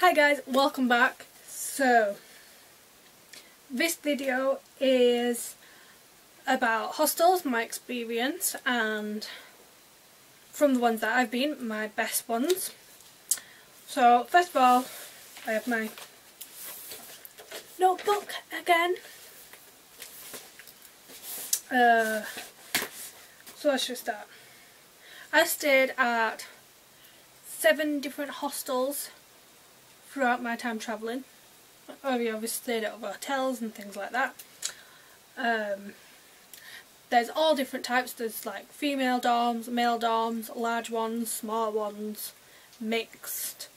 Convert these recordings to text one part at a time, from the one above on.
Hi guys, welcome back. So, this video is about hostels, my experience, and from the ones that I've been, my best ones. So, first of all, I have my notebook again. Uh, so let's just start. I stayed at seven different hostels throughout my time travelling. I obviously stayed at hotels and things like that. Um, there's all different types. There's like female dorms, male dorms, large ones, small ones, mixed,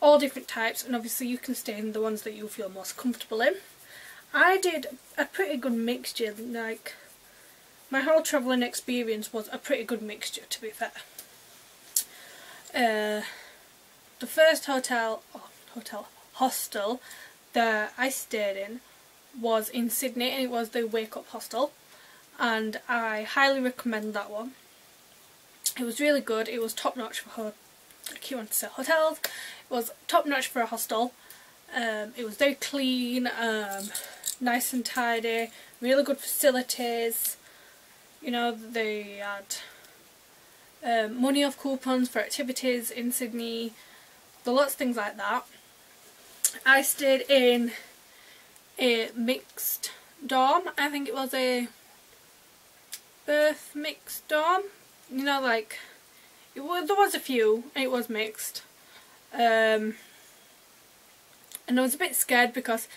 all different types and obviously you can stay in the ones that you feel most comfortable in. I did a pretty good mixture, like my whole travelling experience was a pretty good mixture to be fair. Uh, the first hotel, oh, hotel, hostel that I stayed in was in Sydney and it was the Wake Up Hostel and I highly recommend that one. It was really good, it was top notch for I keep to say hotels, it was top notch for a hostel. Um, it was very clean, um, nice and tidy, really good facilities. You know, they had um, money off coupons for activities in Sydney, the lots of things like that. I stayed in a mixed dorm. I think it was a birth mixed dorm. You know, like it was, there was a few. It was mixed, um, and I was a bit scared because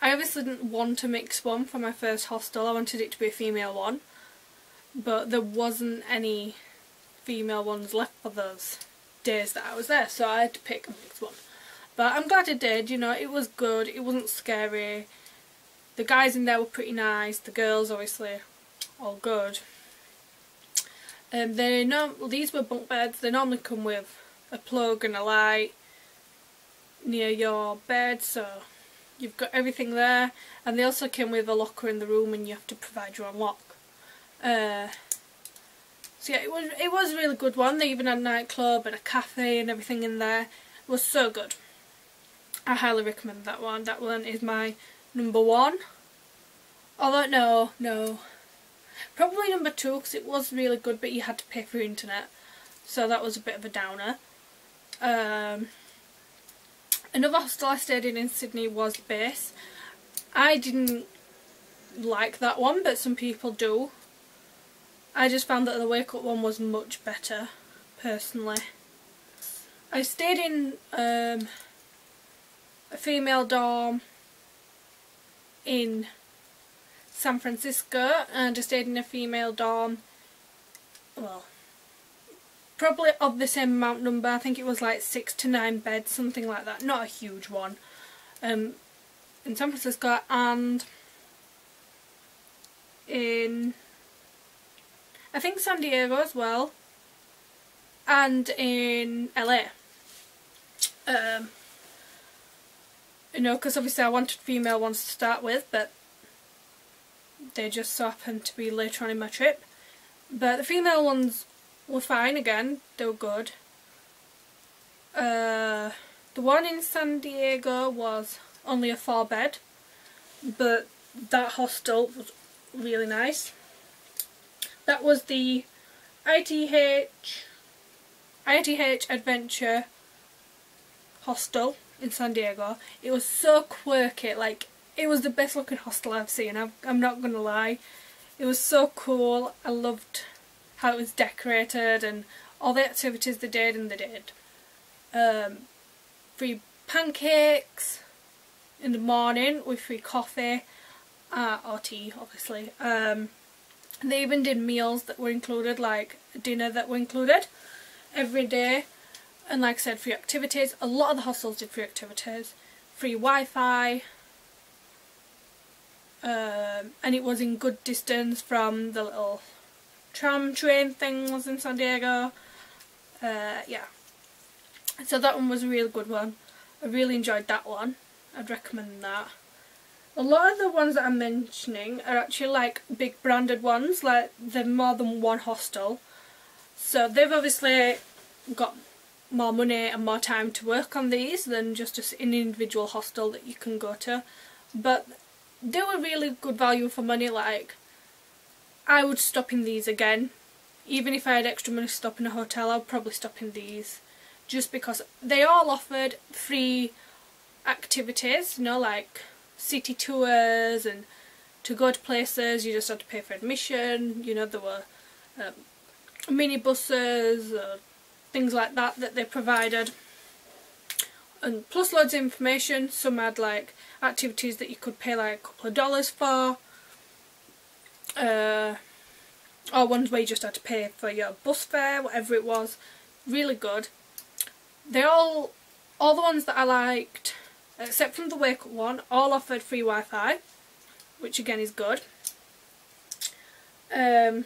I obviously didn't want a mixed one for my first hostel. I wanted it to be a female one, but there wasn't any female ones left for those days that I was there, so I had to pick a mixed one. But I'm glad I did, you know, it was good, it wasn't scary. The guys in there were pretty nice, the girls obviously all good. Um, they no, these were bunk beds, they normally come with a plug and a light near your bed, so you've got everything there. And they also came with a locker in the room and you have to provide your own lock. Uh, so yeah, it was it was a really good one. They even had a nightclub and a cafe and everything in there. It was so good. I highly recommend that one. That one is my number one. Although, no, no. Probably number two because it was really good but you had to pay for internet. So that was a bit of a downer. Um, another hostel I stayed in in Sydney was Base. I didn't like that one but some people do. I just found that the wake up one was much better personally. I stayed in um, a female dorm in San Francisco and I stayed in a female dorm, well, probably of the same amount number, I think it was like six to nine beds, something like that, not a huge one, um, in San Francisco and in, I think San Diego as well, and in LA. Um, you know, because obviously I wanted female ones to start with, but they just so happened to be later on in my trip. But the female ones were fine again, they were good. Uh, the one in San Diego was only a four bed, but that hostel was really nice. That was the ITH ITH Adventure Hostel in San Diego. It was so quirky, like it was the best looking hostel I've seen, I'm, I'm not going to lie. It was so cool, I loved how it was decorated and all the activities they did and they did. Um, free pancakes in the morning with free coffee uh, or tea obviously. Um, they even did meals that were included like dinner that were included every day and like I said free activities. A lot of the hostels did free activities, free Wi-Fi um, and it was in good distance from the little tram train things in San Diego. Uh, yeah, so that one was a really good one. I really enjoyed that one. I'd recommend that. A lot of the ones that I'm mentioning are actually like big branded ones, like they're more than one hostel. So they've obviously got more money and more time to work on these than just an individual hostel that you can go to. But they were really good value for money, like I would stop in these again. Even if I had extra money to stop in a hotel, I'd probably stop in these. Just because they all offered free activities, you know, like city tours and to go to places you just had to pay for admission, you know, there were um, minibuses, uh, things like that that they provided. And plus loads of information, some had like activities that you could pay like a couple of dollars for. Uh, or ones where you just had to pay for your bus fare, whatever it was. Really good. They all, all the ones that I liked, except from the Wake Up one, all offered free Wi-Fi, which again is good. Um,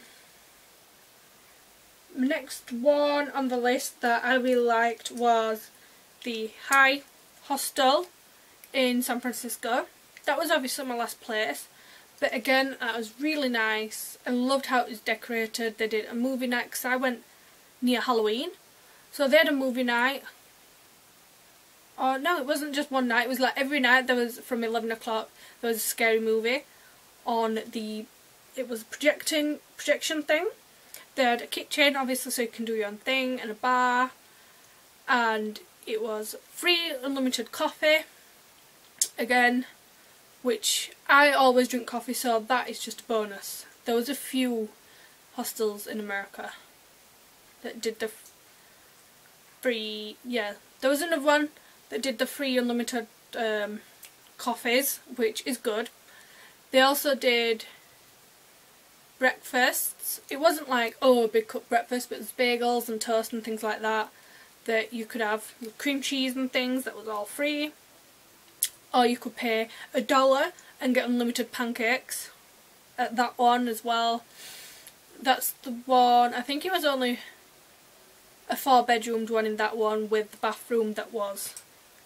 next one on the list that I really liked was the High Hostel in San Francisco. That was obviously my last place. But again, that was really nice. I loved how it was decorated. They did a movie night because I went near Halloween. So they had a movie night. Oh no, it wasn't just one night. It was like every night there was from 11 o'clock there was a scary movie on the it was projecting projection thing. They had a kitchen obviously so you can do your own thing and a bar and it was free unlimited coffee again which I always drink coffee so that is just a bonus. There was a few hostels in America that did the free, yeah, there was another one that did the free unlimited um, coffees, which is good. They also did breakfasts. It wasn't like, oh, a big cup breakfast, but it was bagels and toast and things like that that you could have cream cheese and things that was all free or you could pay a dollar and get unlimited pancakes at that one as well. That's the one, I think it was only a four bedroomed one in that one with the bathroom that was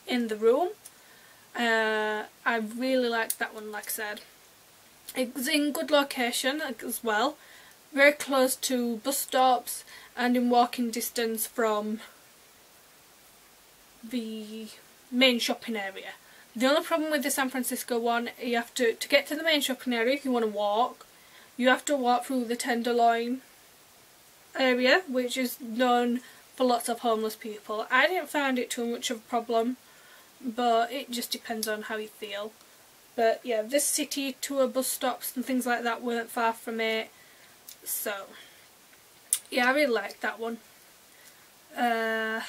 in the room. Uh, I really liked that one like I said. It was in good location as well, very close to bus stops and in walking distance from the main shopping area. The only problem with the San Francisco one, you have to, to get to the main shopping area if you want to walk, you have to walk through the Tenderloin area, which is known for lots of homeless people. I didn't find it too much of a problem, but it just depends on how you feel. But yeah, this city tour bus stops and things like that weren't far from it, so yeah, I really liked that one. Uh,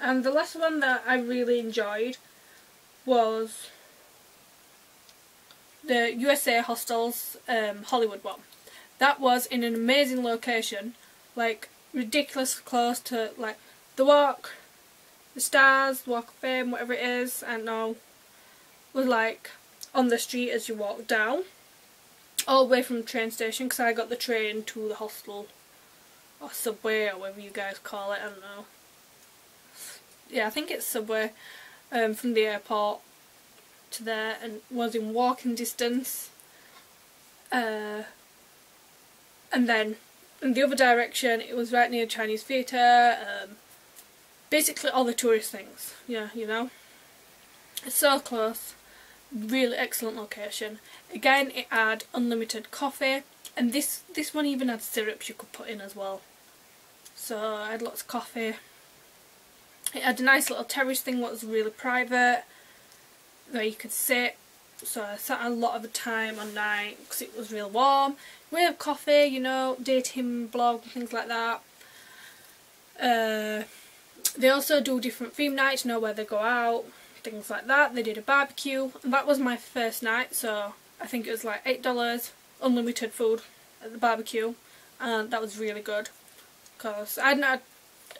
and the last one that I really enjoyed was the USA Hostels um, Hollywood one. That was in an amazing location, like ridiculously close to like the Walk, the Stars, the Walk of Fame, whatever it is, and now was like on the street as you walk down, all the way from the train station because I got the train to the hostel or subway or whatever you guys call it. I don't know. Yeah, I think it's subway um, from the airport to there and was in walking distance. Uh, and then in the other direction it was right near Chinese theatre, um, basically all the tourist things, yeah, you know. It's so close, really excellent location. Again it had unlimited coffee and this, this one even had syrups you could put in as well. So I had lots of coffee it had a nice little terrace thing what was really private where you could sit so I sat a lot of the time on night because it was real warm. We have coffee, you know, dating blog and things like that. Uh, they also do different theme nights, you know, where they go out, things like that. They did a barbecue and that was my first night so I think it was like $8 unlimited food at the barbecue and that was really good because I'd,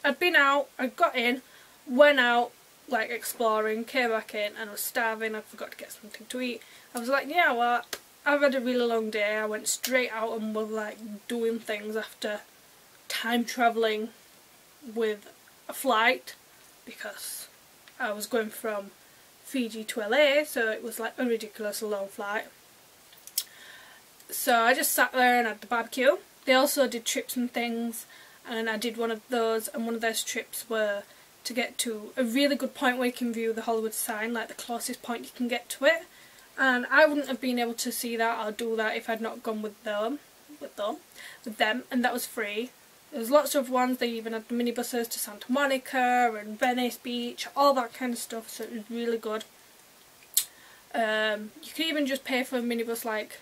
I'd been out, I got in went out like exploring, came back in and was starving, I forgot to get something to eat. I was like, yeah well, I've had a really long day, I went straight out and was like doing things after time travelling with a flight because I was going from Fiji to LA so it was like a ridiculous long flight. So I just sat there and had the barbecue. They also did trips and things and I did one of those and one of those trips were to get to a really good point where you can view the Hollywood sign, like the closest point you can get to it. And I wouldn't have been able to see that or do that if I'd not gone with them, with them, with them, and that was free. There's lots of ones, they even had minibuses to Santa Monica and Venice Beach, all that kind of stuff, so it was really good. Um, you could even just pay for a minibus like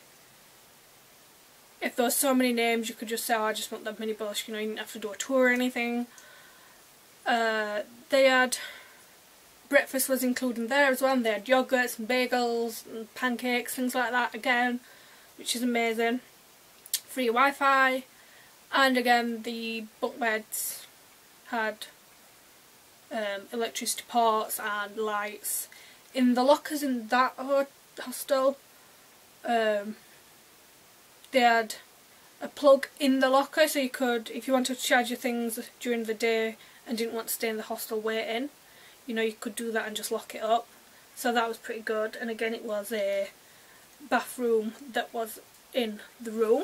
if there was so many names you could just say oh, I just want that minibus, you know, you didn't have to do a tour or anything. Uh, they had breakfast was included there as well and they had yogurts and bagels and pancakes, things like that again, which is amazing. Free Wi-Fi and again the bunk beds had um, electricity ports and lights in the lockers in that hostel um, they had a plug in the locker so you could, if you wanted to charge your things during the day and didn't want to stay in the hostel waiting, you know, you could do that and just lock it up. So that was pretty good. And again, it was a bathroom that was in the room.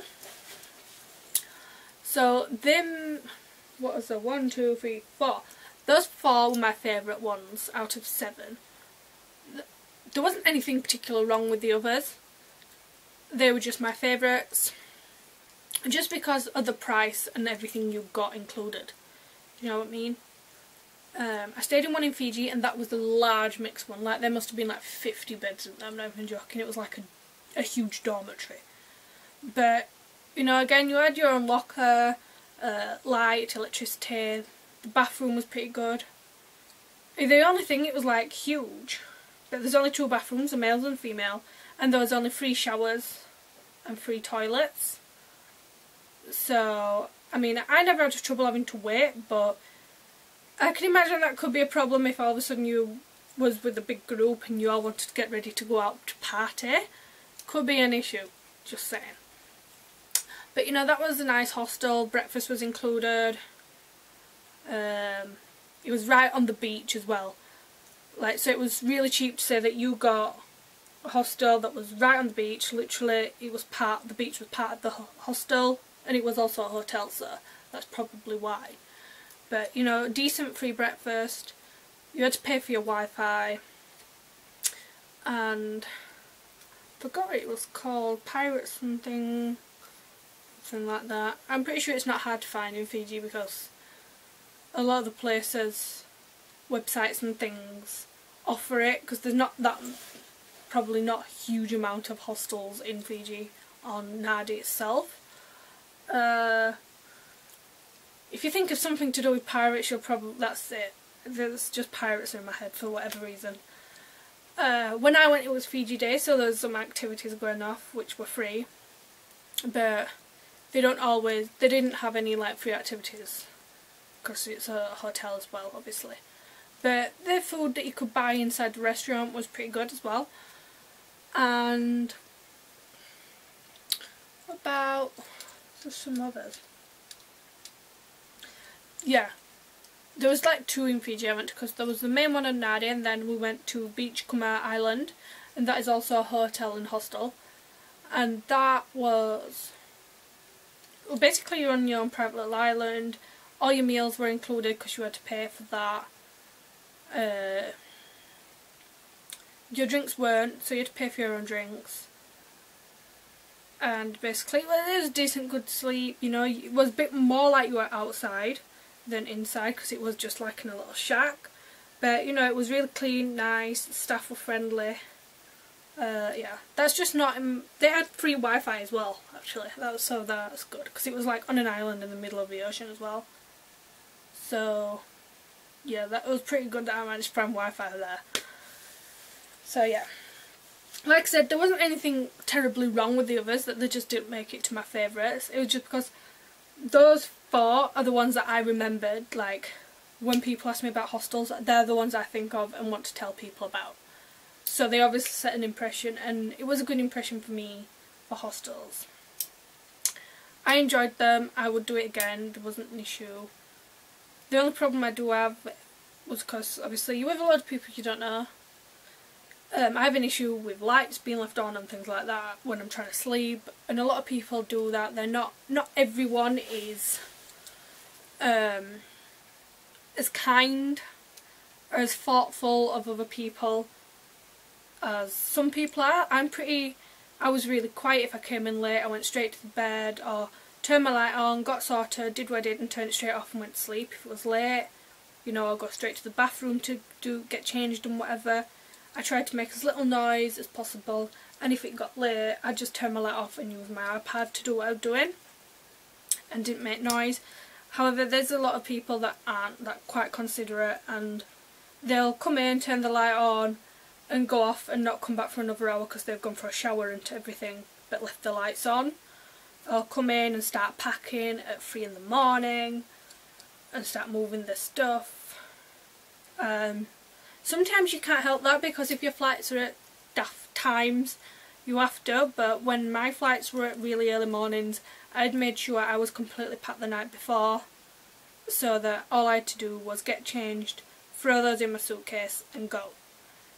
So them, what was there, one, two, three, four. Those four were my favourite ones out of seven there wasn't anything particular wrong with the others. They were just my favourites. Just because of the price and everything you got included. Do you know what I mean? Um, I stayed in one in Fiji and that was the large mixed one. Like there must have been like 50 beds in there, I'm not even joking. It was like a, a huge dormitory. But, you know, again, you had your own locker, uh, light, electricity. The bathroom was pretty good. The only thing, it was like huge but there's only two bathrooms, a male and female, and there was only three showers and three toilets. So, I mean, I never had trouble having to wait, but I can imagine that could be a problem if all of a sudden you was with a big group and you all wanted to get ready to go out to party. Could be an issue, just saying. But you know, that was a nice hostel, breakfast was included. Um, it was right on the beach as well. Like, so it was really cheap to say that you got a hostel that was right on the beach. Literally, it was part, the beach was part of the hostel, and it was also a hotel, so that's probably why. But, you know, decent free breakfast. You had to pay for your Wi-Fi. And, I forgot it was called, Pirate something, something like that. I'm pretty sure it's not hard to find in Fiji because a lot of the places websites and things offer it because there's not that probably not a huge amount of hostels in Fiji on Nadi itself. Uh, if you think of something to do with pirates, you'll probably that's it. There's just pirates in my head for whatever reason. Uh, when I went, it was Fiji Day, so there was some activities going off which were free, but they don't always. They didn't have any like free activities because it's a hotel as well, obviously. But the food that you could buy inside the restaurant was pretty good as well. And about there's some others. Yeah, there was like two in Fiji I went because there was the main one in Nadi and then we went to Beachcomber Island and that is also a hotel and hostel and that was well, basically you're on your own private little island all your meals were included because you had to pay for that uh, your drinks weren't, so you had to pay for your own drinks. And basically, well, it was decent, good sleep, you know, it was a bit more like you were outside than inside because it was just like in a little shack. But, you know, it was really clean, nice, staff were friendly. Uh, yeah, that's just not, they had free Wi-Fi as well, actually, that was, so that's good, because it was like on an island in the middle of the ocean as well. So, yeah, that was pretty good that I managed to find Wi-Fi there. So yeah. Like I said, there wasn't anything terribly wrong with the others, that they just didn't make it to my favourites. It was just because those four are the ones that I remembered, like, when people ask me about hostels, they're the ones I think of and want to tell people about. So they obviously set an impression, and it was a good impression for me for hostels. I enjoyed them, I would do it again, there wasn't an issue. The only problem I do have was because obviously you have a lot of people you don't know. Um, I have an issue with lights being left on and things like that when I'm trying to sleep and a lot of people do that. They're not, not everyone is um, as kind or as thoughtful of other people as some people are. I'm pretty, I was really quiet if I came in late, I went straight to the bed or turned my light on, got sorted, did what I did and turned it straight off and went to sleep. If it was late, you know, I'll go straight to the bathroom to do get changed and whatever. I tried to make as little noise as possible and if it got late I just turned my light off and used my iPad to do what I was doing and didn't make noise. However there's a lot of people that aren't that quite considerate and they'll come in, turn the light on and go off and not come back for another hour because they've gone for a shower and to everything but left the lights on. They'll come in and start packing at 3 in the morning and start moving the stuff. Um, sometimes you can't help that because if your flights are at daft times you have to but when my flights were at really early mornings I'd made sure I was completely packed the night before so that all I had to do was get changed, throw those in my suitcase and go.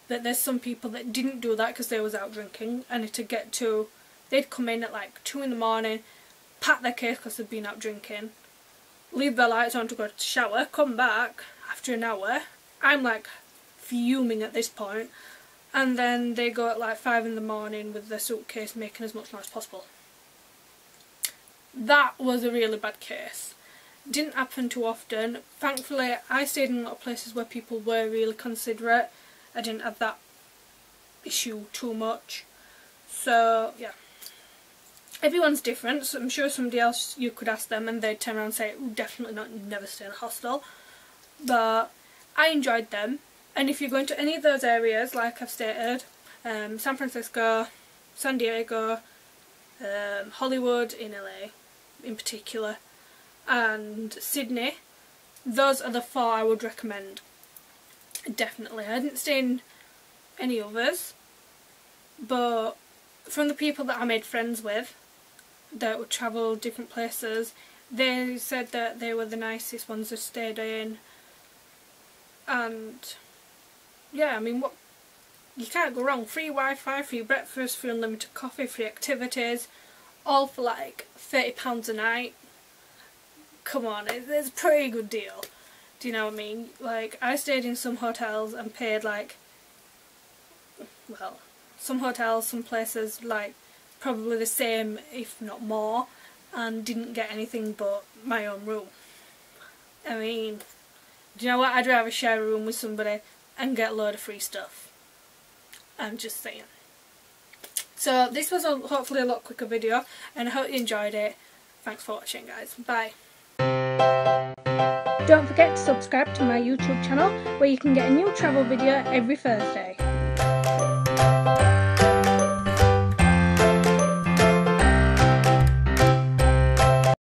But there's some people that didn't do that because they was out drinking and to get to, they'd come in at like 2 in the morning, pack their case because they'd been out drinking, leave their lights on to go to shower, come back after an hour. I'm like fuming at this point and then they go at like 5 in the morning with their suitcase making as much noise as possible. That was a really bad case. Didn't happen too often. Thankfully I stayed in a lot of places where people were really considerate. I didn't have that issue too much. So yeah. Everyone's different, so I'm sure somebody else you could ask them and they'd turn around and say, definitely not, never stay in a hostel. But I enjoyed them and if you're going to any of those areas, like I've stated, um, San Francisco, San Diego, um, Hollywood in LA in particular, and Sydney, those are the four I would recommend. Definitely. I didn't stay in any others, but from the people that I made friends with that would travel different places, they said that they were the nicest ones I stayed in and yeah, I mean, what you can't go wrong. Free Wi-Fi, free breakfast, free unlimited coffee, free activities, all for like £30 a night. Come on, it's a pretty good deal. Do you know what I mean? Like, I stayed in some hotels and paid like, well, some hotels, some places like probably the same, if not more, and didn't get anything but my own room. I mean, do you know what? I'd rather share a room with somebody and get a load of free stuff. I'm just saying. So this was a, hopefully a lot quicker video and I hope you enjoyed it. Thanks for watching guys. Bye. Don't forget to subscribe to my YouTube channel where you can get a new travel video every Thursday.